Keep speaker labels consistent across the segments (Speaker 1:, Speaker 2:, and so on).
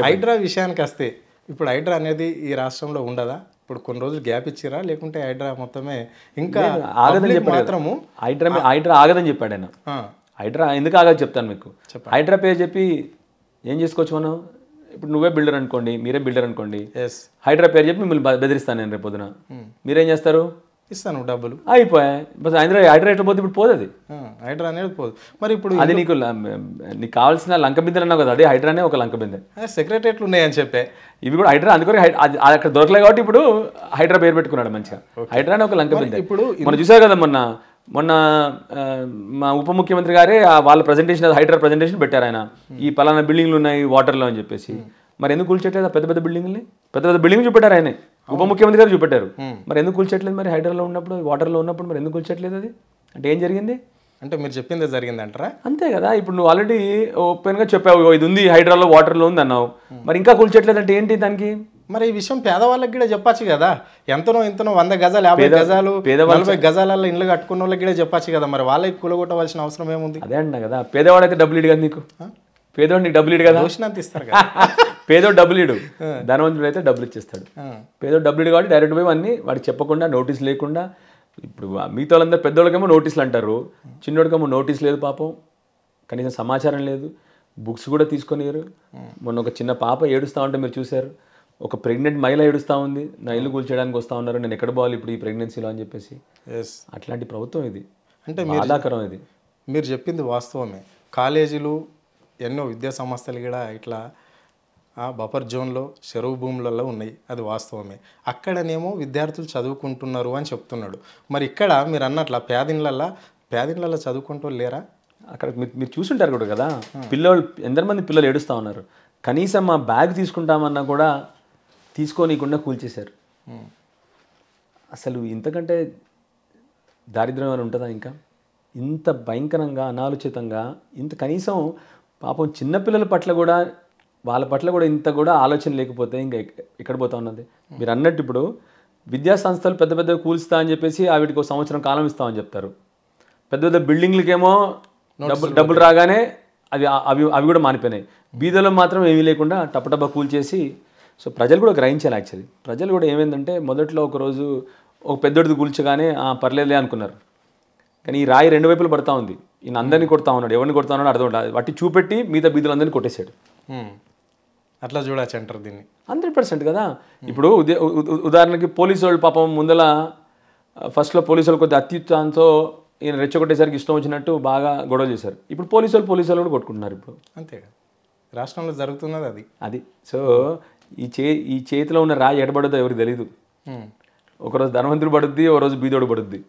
Speaker 1: హైడ్రా విషయానికి వస్తే ఇప్పుడు హైడ్రా అనేది ఈ రాష్ట్రంలో ఉండదా? ఇప్పుడు కొన్ని రోజులు గ్యాప్ ఇచ్చిరా? లేకుంటే హైడ్రా మొత్తమే ఇంకా
Speaker 2: ఆగదని
Speaker 1: మాత్రము
Speaker 2: హైడ్రా హైడ్రా ఆగదని చెప్పాడు ఆయన. హైడ్రా ఎందుకు ఆగదు చెప్తాను మీకు. హైడ్రా పేరు చెప్పి ఏం చేసుకోవచ్చు మనం? ఇప్పుడు నువ్వే బిల్డర్ అనుకోండి మీరే బిల్డర్ అనుకోండి. హైడ్రా పేరు చెప్పి మిమ్మల్ని బెదిరిస్తాను నేను రేపు పొద్దున మీరేం చేస్తారు?
Speaker 1: ఇస్తాను డబ్బులు.
Speaker 2: అయిపోయాయి బస్ హైడ్రా హైడ్రా పోతే ఇప్పుడు పోదు అది
Speaker 1: హైడ్రా అనేది పోదు. మరి ఇప్పుడు
Speaker 2: అది నీకు నీకు కావాల్సిన లంక బిందెలు అన్నావు కదా అదే హైడ్రానే ఒక లంక బిందె.
Speaker 1: సెక్రటరియట్లు ఉన్నాయని చెప్పే.
Speaker 2: ఇవి కూడా హైడ్రా అందుకని అక్కడ దొరకలేదు కాబట్టి ఇప్పుడు హైడ్రా పేరు పెట్టుకున్నాడు మంచిగా. హైడ్రానే ఒక లంక బిందె.
Speaker 1: ఇప్పుడు
Speaker 2: మనం చూసారు కదా మొన్న మొన్న మా ఉప ముఖ్యమంత్రి గారే వాళ్ళ ప్రజెంటేషన్ హైడ్రా ప్రజెంటేషన్ పెట్టారు ఆయన. ఈ పలానా బిల్డింగ్లు ఉన్నాయి వాటర్లో అని చెప్పేసి. మరి ఎందుకు కూల్చట్లేదు పెద్ద పెద్ద బిల్డింగ్ని? పెద్ద పెద్ద బిల్డింగ్ చూపెట్టారు ఆయన. ఉప ముఖ్యమంత్రి గారు చూపెట్టారు. మరి ఎందుకు కూల్చట్లేదు మరి? హైడ్రాలో ఉన్నప్పుడు వాటర్లో ఉన్నప్పుడు మరి ఎందుకు కూల్చట్లేదు అది? అంటే ఏం జరిగింది?
Speaker 1: అంటే మీరు చెప్పిందే జరిగిందంటారా?
Speaker 2: అంతే కదా ఇప్పుడు నువ్వు ఆల్రెడీ ఓపెన్గా చెప్పావు "ఇగో ఇది ఉంది హైడ్రాలో వాటర్లో ఉంది అన్నావు. మరి ఇంకా కూల్చట్లేదు అంటే ఏంటి దానికి?
Speaker 1: మరి ఈ విషయం పేదవాళ్ళకి కూడా చెప్పచ్చు కదా. ఎంతనో ఎంతనో వంద గజాలు యాభై గజాలు నలభై గజాలలో ఇండ్లు కట్టుకున్న వాళ్ళకి కూడా చెప్పచ్చు కదా. మరి వాళ్ళకి కూలగొట్టవలసిన అవసరం ఏముంది?
Speaker 2: అదే అంటున్నా కదా పేదవాడైతే డబ్బులు ఇడు కదా నీకు పేదవాడు నీకు డబ్బులు ఇడు కదా?
Speaker 1: దోషినంత ఇస్తారు కదా.
Speaker 2: పేదోడు డబ్బులు ఇడు. ధనవంతుడు అయితే డబ్బులు ఇచ్చేస్తాడు. పేదోడు డబ్బులు ఇడు కాబట్టి డైరెక్ట్ పోయి అన్ని వాడికి చెప్పకుండా నోటీస్ లేకుండా ఇప్పుడు మిగతా వాళ్ళందరూ పెద్దోళ్ళకేమో నోటీసులు అంటారు. చిన్నోడికేమో నోటీస్ లేదు పాపం. కనీసం సమాచారం లేదు. బుక్స్ కూడా తీసుకొనిరు మొన్న ఒక చిన్న పాప ఏడుస్తా ఉంటే మీరు చూశారు. ఒక ప్రెగ్నెంట్ మహిళ ఏడుస్తా ఉంది. నా ఇల్లు కూల్చేయడానికి వస్తా ఉన్నారు. నేను ఎక్కడ పోవాలి ఇప్పుడు ఈ ప్రెగ్నెన్సీలో అని చెప్పేసి.
Speaker 1: ఎస్
Speaker 2: అట్లాంటి ప్రభుత్వం ఇది.
Speaker 1: అంటే
Speaker 2: బాధాకరం ఇది.
Speaker 1: మీరు చెప్పింది వాస్తవమే. కాలేజీలు ఎన్నో విద్యా సంస్థలు కూడా ఇట్లా ఆ బఫర్ జోన్లో చెరువు భూములలో ఉన్నాయి. అది వాస్తవమే. అక్కడనేమో విద్యార్థులు చదువుకుంటున్నారు అని చెప్తున్నాడు. మరి ఇక్కడ మీరు అన్నట్ల పేదిండ్లల్లో పేదిండ్లలో చదువుకుంటూ లేరా?
Speaker 2: అక్కడ మీరు మీరు చూసుంటారు కూడా కదా. పిల్లలు ఎంతమంది పిల్లలు ఏడుస్తూ ఉన్నారు. కనీసం మా బ్యాగ్ తీసుకుంటామన్నా కూడా తీసుకోనీయకుండా కూల్చేశారు. అసలు ఇంతకంటే దారిద్ర్యం ఉంటుందా ఇంకా? ఇంత భయంకరంగా అనాలోచితంగా ఇంత కనీసం పాపం చిన్నపిల్లల పట్ల కూడా వాళ్ళ పట్ల కూడా ఇంత కూడా ఆలోచన లేకపోతే ఇంకా ఎక్- ఎక్కడ పోతా ఉన్నది? మీరు అన్నట్టు ఇప్పుడు విద్యా సంస్థలు పెద్ద పెద్ద కూల్స్తా అని చెప్పేసి ఆవిడికి ఒక సంవత్సరం కాలం ఇస్తామని చెప్తారు. పెద్ద పెద్ద బిల్డింగ్లకేమో డబ్బులు డబ్బులు రాగానే అవి అవి అవి కూడా మానిపోయినాయి. బీదలో మాత్రం ఏమీ లేకుండా టపటప కూల్చేసి సో ప్రజలు కూడా గ్రహించాలి యాక్చువల్లీ. ప్రజలు కూడా ఏమైందంటే మొదట్లో ఒక రోజు ఒక పెద్దోడిది కూల్చగానే "ఆ, పర్లేదులే అనుకున్నారు. కానీ ఈ రాయి రెండు వైపులు పడతా ఉంది. ఈయన అందరినీ కొడతా ఉన్నాడు. ఎవరిని కొడతా ఉన్నాడు అర్థం కాదు. వాటి చూపెట్టి మిగతా బీదులందరినీ కొట్టేశాడు.
Speaker 1: ఉమ్. అట్లా చూడచ్చు అంటారు దీన్ని.
Speaker 2: హండ్రెడ్ పర్సెంట్ కదా? ఇప్పుడు ఉదాహరణకి పోలీసు వాళ్ళు పాపం ముందల ఫస్ట్లో పోలీసు వాళ్ళు కొద్దిగా అత్యుత్సాహంతో ఈయన రెచ్చగొట్టేసరికి ఇష్టం వచ్చినట్టు బాగా గొడవ చేశారు. ఇప్పుడు పోలీసు వాళ్ళు పోలీసు వాళ్ళు కూడా కొట్టుకుంటున్నారు ఇప్పుడు.
Speaker 1: అంతే కదా. రాష్ట్రంలో జరుగుతున్నది అది.
Speaker 2: అది. సో ఈ చే ఈ చేతిలో ఉన్న రాయి ఎడబడదో ఎవరికి తెలీదు.
Speaker 1: ఉమ్.
Speaker 2: ఒకరోజు ధనవంతుడు పడుద్ది ఓ రోజు బీదోడు పడుద్ది.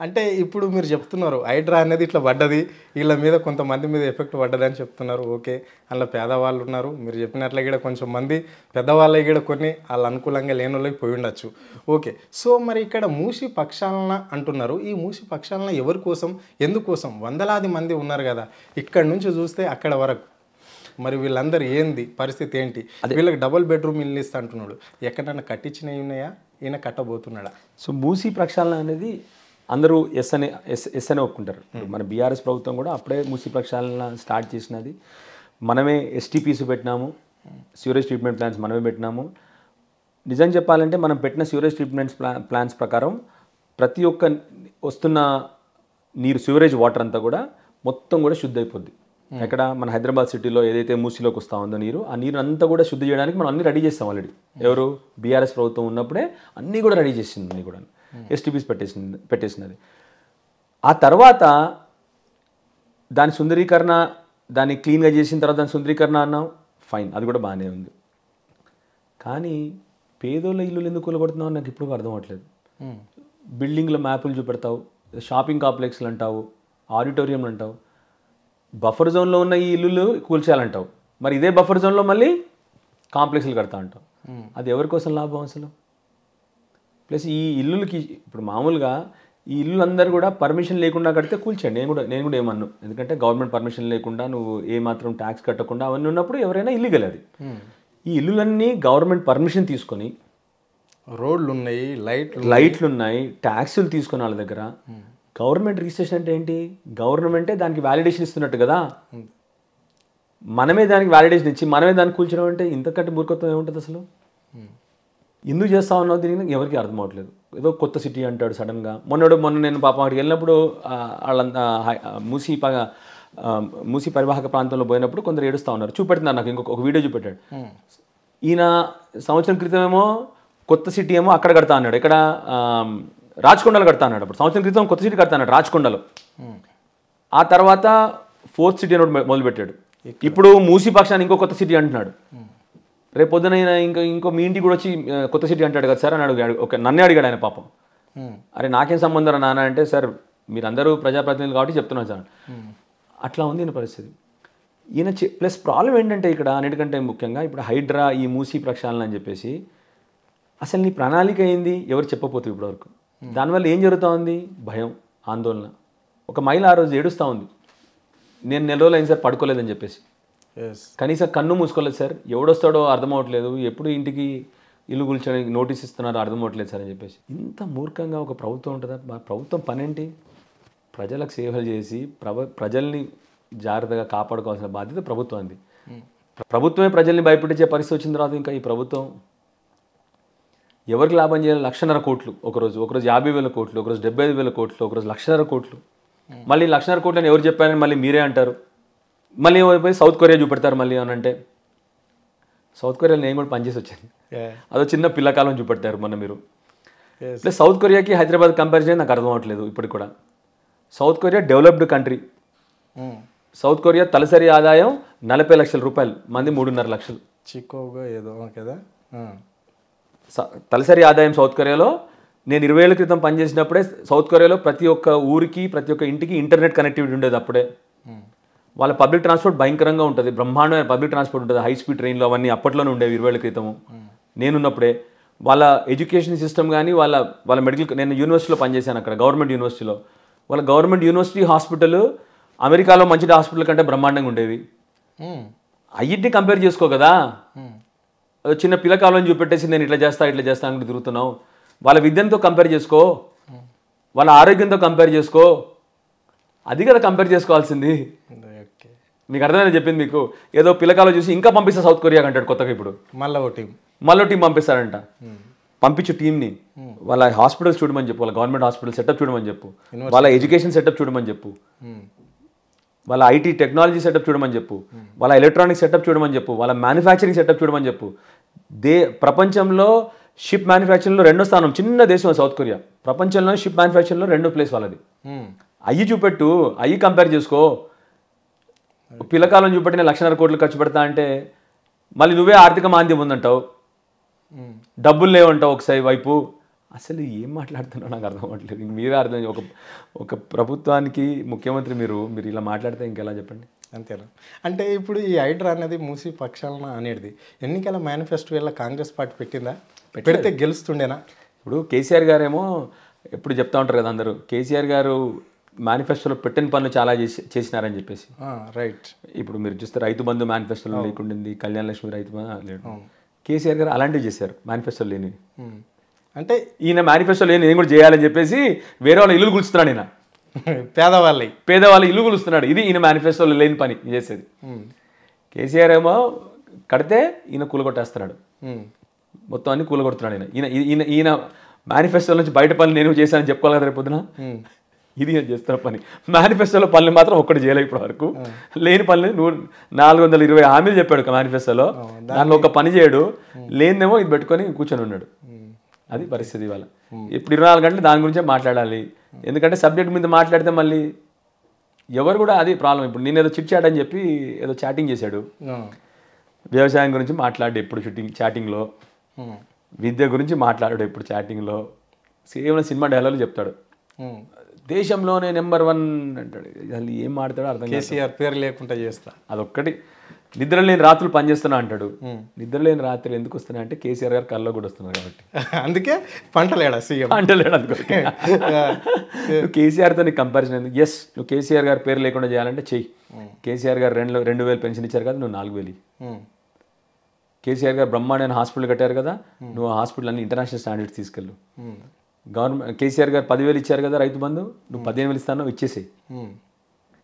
Speaker 1: అంటే ఇప్పుడు మీరు చెప్తున్నారు హైడ్రా అనేది ఇట్లా పడ్డది వీళ్ళ మీద కొంతమంది మీద ఎఫెక్ట్ పడ్డది అని చెప్తున్నారు ఓకే. అందులో పేదవాళ్ళు ఉన్నారు మీరు చెప్పినట్లే కూడా కొంచెం మంది పెద్దవాళ్ళకి కూడా కొన్ని వాళ్ళు అనుకూలంగా లేని వాళ్ళకి పోయి ఉండొచ్చు ఓకే. సో మరి ఇక్కడ మూసి పక్షాలన అంటున్నారు ఈ మూసి పక్షాలన ఎవరి కోసం ఎందుకోసం? వందలాది మంది ఉన్నారు కదా ఇక్కడ నుంచి చూస్తే అక్కడ వరకు. మరి వీళ్ళందరూ ఏంది పరిస్థితి ఏంటి? వీళ్ళకి డబుల్ బెడ్రూమ్ ఇల్లు ఇస్తా అంటున్నాడు ఎక్కడన్నా కట్టించినవి ఉన్నాయా? ఈయన కట్టబోతున్నాడా?
Speaker 2: సో మూసీ ప్రక్షాళన అనేది అందరూ ఎస్ అని ఎస్ ఎస్ అని ఒప్పుకుంటారు. మన బీఆర్ఎస్ ప్రభుత్వం కూడా అప్పుడే ముసి ప్రక్షాళన స్టార్ట్ చేసినది. మనమే ఎస్టీపీస్ పెట్టినాము సీవరేజ్ ట్రీట్మెంట్ ప్లాన్స్ మనమే పెట్టినాము. నిజం చెప్పాలంటే మనం పెట్టిన సీవరేజ్ ట్రీట్మెంట్స్ ప్లా ప్లాన్స్ ప్రకారం ప్రతి ఒక్క వస్తున్న నీరు సివరేజ్ వాటర్ అంతా కూడా మొత్తం కూడా శుద్ధి అయిపోద్ది. ఎక్కడ? మన హైదరాబాద్ సిటీలో ఏదైతే మూసీలోకి వస్తూ ఉందో నీరు ఆ నీరు అంతా కూడా శుద్ధి చేయడానికి మనం అన్ని రెడీ చేస్తాం ఆల్రెడీ ఎవరు? బీఆర్ఎస్ ప్రభుత్వం ఉన్నప్పుడే అన్నీ కూడా రెడీ చేసింది అన్నీ కూడా ఎస్టీపీస్ పెట్టేసింది పెట్టేసినది. ఆ తర్వాత దాని సుందరీకరణ దాన్ని క్లీన్గా చేసిన తర్వాత దాని సుందరీకరణ అన్నాం ఫైన్ అది కూడా బాగానే ఉంది. కానీ పేదోళ్ళ ఇల్లులు ఎందుకు కూలగొడుతున్నావు నాకు ఇప్పుడు అర్థం అవ్వట్లేదు. బిల్డింగ్ల మ్యాపులు చూపెడతావు షాపింగ్ కాంప్లెక్స్లు అంటావు ఆడిటోరియంలు అంటావు. బఫర్ జోన్లో ఉన్న ఈ ఇల్లులు కూల్చేయాలంటావు. మరి ఇదే బఫర్ జోన్లో మళ్ళీ కాంప్లెక్స్లు కడతా అంటావు. అది ఎవరి కోసం లాభం అసలు? ప్లస్ ఈ ఇల్లులకి ఇప్పుడు మామూలుగా ఈ ఇల్లు అందరు కూడా పర్మిషన్ లేకుండా కడితే కూల్చండి. నేను కూడా నేను కూడా ఏమన్ను? ఎందుకంటే గవర్నమెంట్ పర్మిషన్ లేకుండా నువ్వు ఏ మాత్రం ట్యాక్స్ కట్టకుండా అవన్నీ ఉన్నప్పుడు ఎవరైనా ఇల్లీగల్ అది. ఈ ఇల్లులన్నీ గవర్నమెంట్ పర్మిషన్ తీసుకొని
Speaker 1: రోడ్లు ఉన్నాయి లైట్లు
Speaker 2: లైట్లు ఉన్నాయి ట్యాక్సులు తీసుకున్న వాళ్ళ దగ్గర. గవర్నమెంట్ రిజిస్ట్రేషన్ అంటే ఏంటి? గవర్నమెంటే దానికి వ్యాలిడేషన్ ఇస్తున్నట్టు కదా? మనమే దానికి వ్యాలిడేషన్ ఇచ్చి మనమే దాన్ని కూల్చడం అంటే ఇంతకంటే మూర్ఖత్వం ఏముంటుంది అసలు? ఎందుకు చేస్తా ఉన్నావు దీనికి? ఎవరికి అర్థం అవ్వట్లేదు. ఏదో కొత్త సిటీ అంటాడు సడన్గా. మొన్నడు మొన్న నేను పాపం అక్కడికి వెళ్ళినప్పుడు వాళ్ళంతా మూసీ మూసీ పరివాహక ప్రాంతంలో పోయినప్పుడు కొందరు ఏడుస్తూ ఉన్నారు. చూపెడుతున్నారు నాకు ఇంకొక ఒక వీడియో చూపెట్టాడు. ఈయన సంవత్సరం క్రితమేమో కొత్త సిటీ ఏమో అక్కడ కడతా అన్నాడు. ఇక్కడ ఆ, రాచకొండలో కడతా అన్నాడు అప్పుడు. సంవత్సరం క్రితం కొత్త సిటీ కడతా అన్నాడు రాచకొండలో ఆ తర్వాత ఫోర్త్ సిటీ అని మొదలుపెట్టాడు. ఇప్పుడు మూసీ పక్షాన్ని ఇంకో కొత్త సిటీ అంటున్నాడు. రేపు పొద్దున ఈయన ఇంకా ఇంకో మీ ఇంటికి కూడా వచ్చి కొత్త సిటీ అంటాడు కదా సార్ అని అడిగాడు ఒక నన్నే అడిగాడు ఆయన పాపం. అరే నాకేం సంబంధం రా నాన్న అంటే సార్ మీరందరూ ప్రజాప్రతినిధులు కాబట్టి చెప్తున్నాను సార్. అట్లా ఉంది ఈయన పరిస్థితి. ఈయన ప్లస్ ప్రాబ్లం ఏంటంటే ఇక్కడ అన్నిటికంటే ముఖ్యంగా ఇప్పుడు హైడ్రా ఈ మూసీ ప్రక్షాళన అని చెప్పేసి అసలు నీ ప్రణాళిక ఏంది? ఎవరు చెప్పపోతుంది ఇప్పటివరకు దానివల్ల ఏం జరుగుతూ ఉంది? భయం ఆందోళన. ఒక మహిళ ఆ రోజు ఏడుస్తూ ఉంది. నేను నెల రోజులు అయింది సార్ పడుకోలేదని చెప్పేసి. కనీసం కన్ను మూసుకోలేదు సార్. ఎవడొస్తాడో అర్థం అవ్వట్లేదు. ఎప్పుడు ఇంటికి ఇల్లు కూల్చడానికి నోటీస్ ఇస్తున్నారో అర్థం అవ్వట్లేదు సార్ అని చెప్పేసి. ఇంత మూర్ఖంగా ఒక ప్రభుత్వం ఉంటుందా? మా ప్రభుత్వం పనేంటి? ప్రజలకు సేవలు చేసి ప్రవ ప్రజల్ని జాగ్రత్తగా కాపాడుకోవాల్సిన బాధ్యత ప్రభుత్వానికి ప్రభుత్వమే ప్రజల్ని భయపెట్టించే పరిస్థితి వచ్చిన తర్వాత ఇంకా ఈ ప్రభుత్వం ఎవరికి లాభం చేయాలి? లక్షన్నర కోట్లు ఒకరోజు. ఒకరోజు యాభై వేల కోట్లు ఒకరోజు డెబ్బై ఐదు వేల కోట్లు ఒకరోజు లక్షన్నర కోట్లు. మళ్ళీ లక్షన్నర కోట్లు అని ఎవరు చెప్పారని మళ్ళీ మీరే అంటారు. మళ్ళీ పోయి సౌత్ కొరియా చూపెడతారు మళ్ళీ అని అంటే సౌత్ కొరియాలో నేను కూడా పనిచేసి వచ్చింది అదో చిన్న పిల్లకాలం చూపెట్టారు మొన్న మీరు. ప్లస్ సౌత్ కొరియాకి హైదరాబాద్ కంపేర్ చేయడం నాకు అర్థం అవ్వట్లేదు ఇప్పటికి కూడా. South Korea developed country South Korea తలసరి ఆదాయం నలభై లక్షల రూపాయలు మంది మూడున్నర లక్షలు.
Speaker 1: చికోగా ఏదో కదా.
Speaker 2: స- తలసరి ఆదాయం సౌత్ కొరియాలో నేను ఇరవై ఏళ్ళ క్రితం పనిచేసినప్పుడే సౌత్ కొరియాలో ప్రతి ఒక్క ఊరికి ప్రతి ఒక్క ఇంటికి ఇంటర్నెట్ కనెక్టివిటీ ఉండేది అప్పుడే. వాళ్ళ పబ్లిక్ ట్రాన్స్పోర్ట్ భయంకరంగా ఉంటుంది. బ్రహ్మాండమైన పబ్లిక్ ట్రాన్స్పోర్ట్ ఉంటుంది. హై స్పీడ్ ట్రైన్లు అవన్నీ అప్పట్లోనే ఉండేవి ఇరవై ఏళ్ళ క్రితము. నేనున్నప్పుడే వాళ్ళ ఎడ్యుకేషన్ సిస్టమ్ కానీ వాళ్ళ వాళ్ళ మెడికల్ నేను యూనివర్సిటీలో పనిచేశాను అక్కడ గవర్నమెంట్ యూనివర్సిటీలో. వాళ్ళ గవర్నమెంట్ యూనివర్సిటీ హాస్పిటల్ అమెరికాలో మంచి హాస్పిటల్ కంటే బ్రహ్మాండంగా ఉండేవి. అయ్యింటిని కంపేర్ చేసుకో కదా. అదో చిన్న పిల్లకాలను చూపెట్టేసి నేను ఇట్లా చేస్తా ఇట్లా చేస్తా అని తిరుగుతున్నావు. వాళ్ళ విద్యతో కంపేర్ చేసుకో. వాళ్ళ ఆరోగ్యంతో కంపేర్ చేసుకో. అది కదా కంపేర్ చేసుకోవాల్సింది. మీకు అర్థమైంది చెప్పింది మీకు? ఏదో పిల్లకాలు చూసి ఇంకా పంపిస్తా సౌత్ కొరియాకి అంటాడు కొత్తగా ఇప్పుడు.
Speaker 1: మళ్ళా టీం.
Speaker 2: మళ్ళీ టీం పంపిస్తాడంట. పంపించు టీంని. వాళ్ళ హాస్పిటల్స్ చూడమని చెప్పు వాళ్ళ గవర్నమెంట్ హాస్పిటల్ సెటప్ చూడమని చెప్పు. వాళ్ళ ఎడ్యుకేషన్ సెటప్ చూడమని చెప్పు. వాళ్ళ ఐటీ టెక్నాలజీ సెటప్ చూడమని చెప్పు. వాళ్ళ ఎలక్ట్రానిక్ సెటప్ చూడమని చెప్పు. వాళ్ళ మ్యానుఫ్యాక్చరింగ్ సెటప్ చూడమని చెప్పు. దే ప్రపంచంలో షిప్ మ్యానుఫ్యాక్చరింగ్లో రెండో స్థానం చిన్న దేశం సౌత్ కొరియా. ప్రపంచంలో షిప్ మ్యానుఫ్యాక్చరింగ్లో రెండో ప్లేస్ వాళ్ళది. అయ్యి చూపెట్టు అయ్యి కంపేర్ చేసుకో. పిల్లకాలం చూపెట్టి నేను లక్షన్నర కోట్లు ఖర్చు పెడతా అంటే మళ్ళీ నువ్వే ఆర్థిక మాంద్యం ఉందంటావు. డబ్బులు లేవంటావు ఒకసారి వైపు. అసలు ఏం మాట్లాడుతున్నావు నాకు అర్థం అవ్వట్లేదు. మీరే అర్థం ఒక ఒక ప్రభుత్వానికి ముఖ్యమంత్రి మీరు మీరు ఇలా మాట్లాడితే ఇంకెలా చెప్పండి?
Speaker 1: అంతేనా? అంటే ఇప్పుడు ఈ హైడ్రా అనేది మూసి పక్షాలన అనేది ఎన్నికల మేనిఫెస్టోలో కాంగ్రెస్ పార్టీ పెట్టిందా? పెడితే గెలుస్తుండేనా?
Speaker 2: ఇప్పుడు కేసీఆర్ గారేమో ఎప్పుడు చెప్తా ఉంటారు కదా అందరూ. కేసీఆర్ గారు మేనిఫెస్టోలో పెట్టిన పనులు చాలా చేసి చేసినారని చెప్పేసి.
Speaker 1: రైట్
Speaker 2: ఇప్పుడు మీరు చూస్తే రైతు బంధు మేనిఫెస్టోలో లేకుండింది కళ్యాణ లక్ష్మి రైతు బంధు లేడు కేసీఆర్ గారు అలాంటివి చేశారు మేనిఫెస్టోలో లేని
Speaker 1: అంటే
Speaker 2: ఈయన మేనిఫెస్టో లేని నేను కూడా చేయాలని చెప్పేసి వేరే వాళ్ళ ఇల్లు కూల్చుతున్నాడు ఈయన.
Speaker 1: పేదవాళ్ళవి.
Speaker 2: పేదవాళ్ళ ఇల్లు కూలుస్తున్నాడు ఇది ఈయన మేనిఫెస్టోలో లేని పని చేసేది. కేసీఆర్ ఏమో కడితే ఈయన కూలగొట్టేస్తున్నాడు. మొత్తం అన్ని కూలగొడుతున్నాడు ఈయన. ఈయన ఈయన ఈయన మేనిఫెస్టో నుంచి బయట పనులు నేను చేశానని చెప్పుకోవాలి కదా రేపు పొద్దున? ఇది నేను చేస్తున్న పని. మేనిఫెస్టోలో పనులు మాత్రం ఒక్కటి చేయలేదు ఇప్పటి వరకు లేని పనులు నువ్వు నాలుగు వందల ఇరవై హామీలు చెప్పాడు మేనిఫెస్టోలో దానిలో ఒక పని చేయడు. లేనిదేమో ఇది పెట్టుకొని కూర్చొని ఉన్నాడు. అది పరిస్థితి ఇవాళ. ఇప్పుడు ఇరవై నాలుగు గంటలు దాని గురించే మాట్లాడాలి. ఎందుకంటే సబ్జెక్ట్ మీద మాట్లాడితే మళ్ళీ ఎవరు కూడా అది ప్రాబ్లం ఇప్పుడు నేను ఏదో చిట్ చాట్ అని చెప్పి ఏదో చాటింగ్ చేశాడు. వ్యవసాయం గురించి మాట్లాడు ఎప్పుడు షూటింగ్ చాటింగ్లో విద్య గురించి మాట్లాడాడు ఎప్పుడు చాటింగ్లో కేవలం సినిమా డైలాగులు చెప్తాడు. దేశంలోనే నెంబర్ వన్ అంటాడు. అసలు ఏం మాడతాడో అర్థం
Speaker 1: కేసీఆర్ పేరు లేకుండా చేస్తా.
Speaker 2: అదొక్కటి. నిద్ర లేని రాత్రులు పనిచేస్తున్నా అంటాడు. నిద్ర లేని రాత్రులు ఎందుకు వస్తున్నా అంటే కేసీఆర్ గారు కల్లో కూడా వస్తున్నారు కాబట్టి.
Speaker 1: అందుకే పంటలేడా సీఎం?
Speaker 2: అంటలేడు అందుకోసం నువ్వు కేసీఆర్తో నీకు కంపారిజన్ ఎందుకు? ఎస్ నువ్వు కేసీఆర్ గారి పేరు లేకుండా చేయాలంటే చెయ్యి. కేసీఆర్ గారు రెండు రెండు వేలు పెన్షన్ ఇచ్చారు కదా నువ్వు నాలుగు వేలు. కేసీఆర్ గారు బ్రహ్మాండమైన హాస్పిటల్ కట్టారు కదా నువ్వు ఆ హాస్పిటల్ అన్ని ఇంటర్నేషనల్ స్టాండర్డ్స్ తీసుకెళ్ళు. గవర్నమెంట్ కేసీఆర్ గారు పదివేలు ఇచ్చారు కదా రైతు బంధు నువ్వు పదిహేను వేలు ఇస్తాను ఇచ్చేసేయి.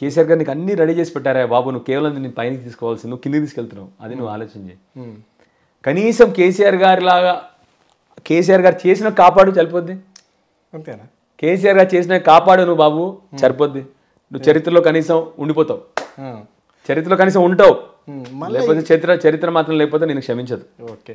Speaker 2: కేసీఆర్ గారు నీకు అన్ని రెడీ చేసి పెట్టారా బాబు నువ్వు కేవలం నేను పైనకి తీసుకోవాల్సింది నువ్వు కిందికి తీసుకెళ్తున్నావు అది నువ్వు ఆలోచన చేయి. కనీసం కేసీఆర్ గారిలాగా కేసీఆర్ గారు చేసిన కాపాడు సరిపోద్ది?
Speaker 1: అంతేనా?
Speaker 2: కేసీఆర్ గారు చేసిన కాపాడు నువ్వు బాబు సరిపోద్ది. నువ్వు చరిత్రలో కనీసం ఉండిపోతావు. చరిత్రలో కనీసం ఉంటావు. లేకపోతే చరిత్ర చరిత్ర మాత్రం లేకపోతే నేను క్షమించదు.
Speaker 1: ఓకే.